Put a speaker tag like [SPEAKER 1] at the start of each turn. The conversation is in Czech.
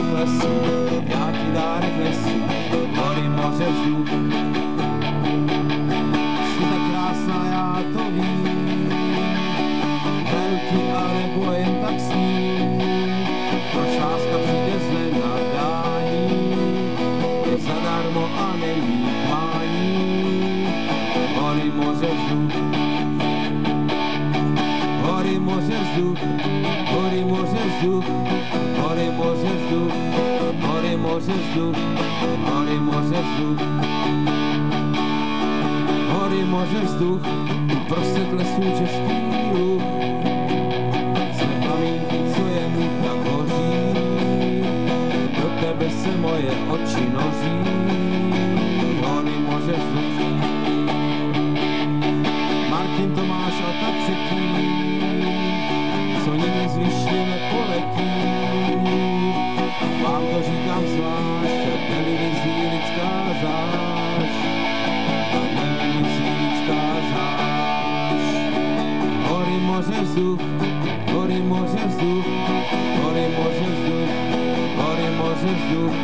[SPEAKER 1] v lesu, já ti dárek nesu, hory, moře, vzduch. Jsi tak krásná, já to vím, velký a nebo jen tak sním. Proč láska přijde z nenadání, je zadarmo a není klání. Hory, moře, vzduch. Hory, moře, vzduch, hory, moře, vzduch, moře, vzduch, hory, moře, vzduch. Hory, moře, vzduch, uprostřed lesů český luh. Jsme plamínky, co jen tak hoří, do tebe se moje oči noří. Hory, moře, vzduch, Martin Tomáš a ta třetí, co nimi z Vyšny říkám zvlášť, a televizí lidská záž, a televizí lidská záž. Hory, moře, vzduch, hory, moře, vzduch, hory, moře, vzduch, hory, moře, vzduch,